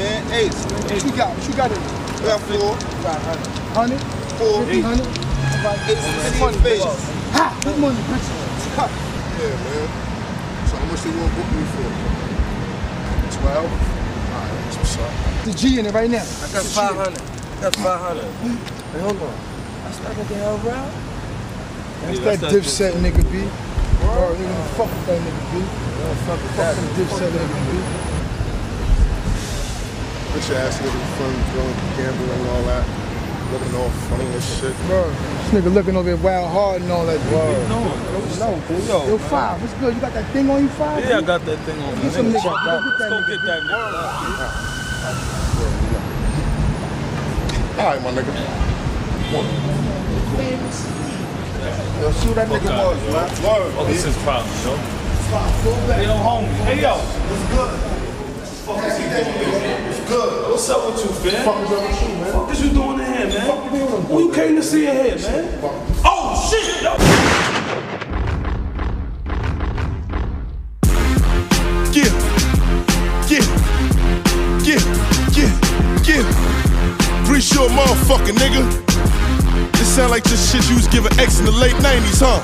got? What you got in? We got four. Hundred? Four. Fifty hundred? It's, it's money, baby. Ha! Good money, bitch. Ha! Yeah, man. So how much they want to book me for? 12? Alright, that's what's up. The G in it right now. I got 500. I got 500. Hey, hold on. That's not the hell route. That's Yeah, that that's that dipset nigga B. Bro, nigga, don't fuck with that nigga B. Don't fuck with Fuck that. with dipset nigga B. Bitch your ass nigga fun, going gambling and all that. Looking all funny and shit. Bro, this nigga looking over there wild hard and all that. Bro. No, No, fool. Yo. Yo, five. What's good? You got that thing on you, five? Yeah, I got that thing on me. Get some Nigga, nigga. check out. Go get that Let's go nigga. get that nigga. Alright, my nigga. Yo, shoot that nigga Mars, man. Word. Oh, this is problem, yo. Hey, yo, homie. Hey, yo. What's Good. What's up with you, fam? Fuck is up with you, man? What you doing in here, man? Fuck you doing? Who you came to see in here, man? Oh, shit, yo. Yeah, yeah, yeah, yeah, yeah. Pretty sure motherfucker, nigga. This sound like just shit you was giving X in the late 90s, huh?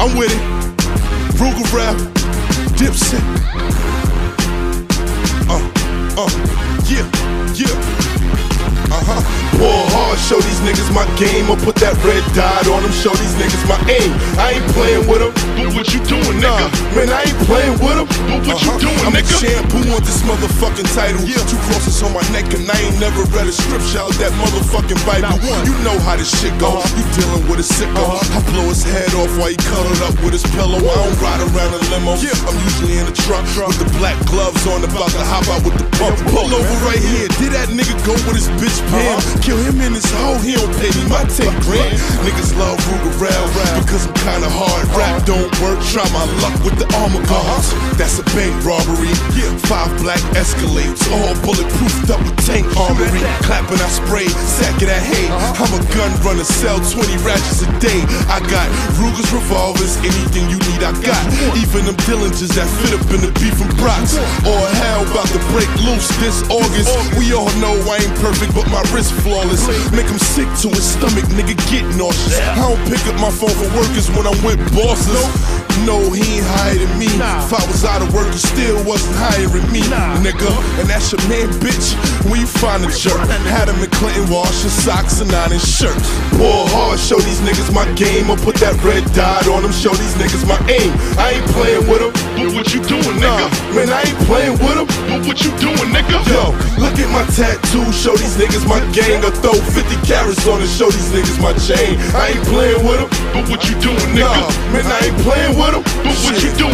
I'm with it. Ruger rap, Dipset. Uh, uh, yeah, yeah. Uh-huh. Ball hard, show these niggas my game. Or put that red dot on them, show these niggas my aim. I ain't playing with them. But what you doing, nigga? man, I ain't playing with them. But what you uh-huh. doing, I'm nigga? I'm a champ who want this motherfucking title. Yeah. Two crosses on my neck and I ain't never read a scripture out that motherfucking Bible. You know how this shit go. Uh-huh. You dealing with a sicko. Uh-huh. I blow his head off while he cuddled up with his pillow. I don't ride around in limo. I'm usually in a truck with the black gloves on, about to hop out with the pump. Pull over right here. Did that nigga go with his bitch Pam? Kill him in his hoe. He don't pay me my 10 grand. Niggas love Ruga Rell because I'm kinda hard. Rap don't work. Try my luck with the armor guards. That's a bank robbery. Five black Escalades, all bulletproofed up with tank armory. Clapping, I spray, sack of that hay. I'm a gun runner, sell 20 ratchets a day. I got Ruger's revolvers, anything you need, I got. Even them Dillingers that fit up in the beef and brats. Or hell about to break loose this August. We all know I ain't perfect, but my wrist flawless. Make him sick to his stomach, nigga get nauseous. I don't pick up my phone for workers when I'm with bosses. No, he ain't than me. If I was out of work, he still wasn't hiring me, nigga. And that's your man, bitch. When you find a jerk, had him in Clinton wash his socks and ironing shirts. Ball hard, show these niggas my game. Or put that red dot on them, show these niggas my aim. I ain't playing with them, tattoo, show these niggas my gang. Or throw 50 carats on it, show these niggas my chain. I ain't playing with them, but what you doing, nigga? Nah, man, I ain't playing with him, but what you doing,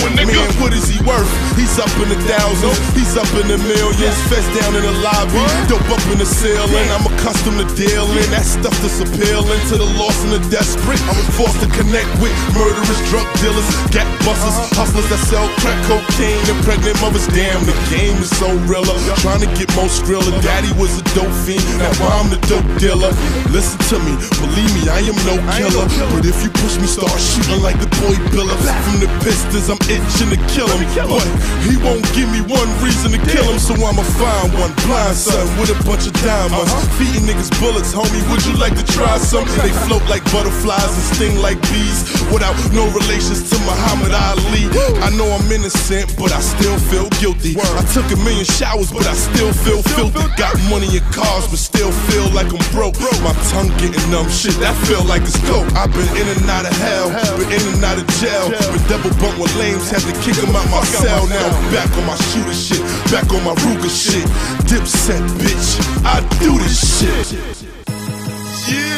What is he worth? He's up in the thousands, he's up in the millions. Fest down in the lobby, dope up in the ceiling. I'm accustomed to dealing that stuff that's appealing to the lost and the desperate. I was forced to connect with murderers, drug dealers, gap busters, hustlers that sell crack cocaine and pregnant mothers. Damn, the game is so realer. Trying to get more skriller. Daddy was a dope fiend, now I'm the dope dealer. Listen to me, believe me, I am no killer. But if you push me, start shooting like the boy Billa. From the Pistons, I'm itching to kill him. But he won't give me one reason to kill him, so I'ma find one blind son with a bunch of diamonds. Feeding niggas bullets, homie. Would you like to try some? They float like butterflies and sting like bees. Without no relations to Muhammad Ali. I know I'm innocent, but I still feel guilty. I took a million showers, but I still feel filthy. Got money and cars, but still feel like I'm broke. My tongue getting numb, shit, that feel like it's dope. I've been in and out of hell, been in and out of jail. Been double bumped with lames, had to kick them out my cell. Now I'm back on my shooter shit, back on my Ruger shit. Dipset, bitch, I do this shit.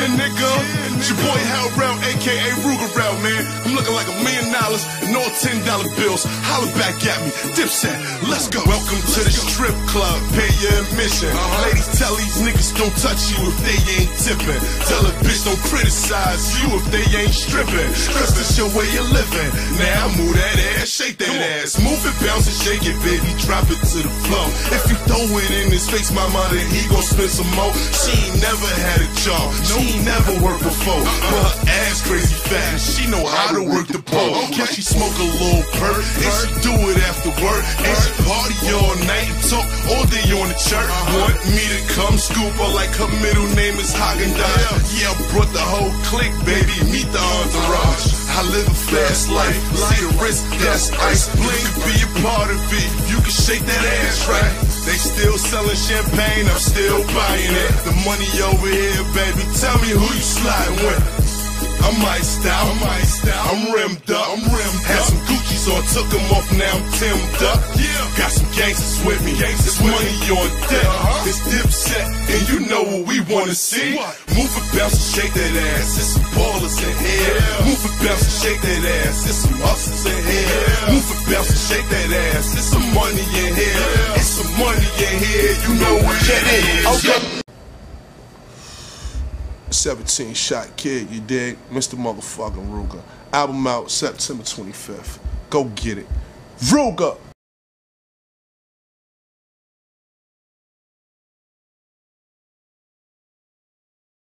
Yeah, nigga. It's your boy Hell Rell, aka Ruga Rell, man. I'm looking like a million dollars and all ten dollar bills. Holler back at me. Dipset, let's go. Welcome to the strip club. Pay your admission. Uh-huh. Ladies, tell these niggas don't touch you if they ain't tipping. Tell a bitch don't criticize you if they ain't stripping. Cause is your way of living. Now move that ass, shake that ass. Move it, bounce and shake it, baby. Drop it to the floor. If you throw it in his face, my mother, he gon' spend some more. She ain't never had a job. She ain't never worked before. But her ass crazy and she know how to work the pole. Okay, she smoke a little perk and she do it after work. And she party all night and talk on the church. Uh-huh. Want me to come scoop her like her middle name is Häagen-Dazs. Yeah, I brought the whole clique, baby. Meet the entourage. I live a fast life. See the wrist, that's ice. Bling, be a part of it. You can shake that ass right. They still selling champagne, I'm still buying it. The money over here, baby. Tell me who you sliding with. I'm iced out, I'm iced out, I'm rimmed up, I'm rimmed Had some Gucci's on, took them off, now I'm timmed up. Yeah, got some gangsters with me, gangsters money on deck. Uh-huh. It's dipset, and you know what we wanna see. Move it, bounce and shake that ass, it's some ballers in here. Move it, bounce and shake that ass, it's some hustlers in here. Move it, bounce and shake that ass, it's some money in here. It's some money in here, you know what it. is. Okay. 17 shot kid, you dig? Mr. Motherfucking Ruger. Album out September 25th. Go get it. Ruger!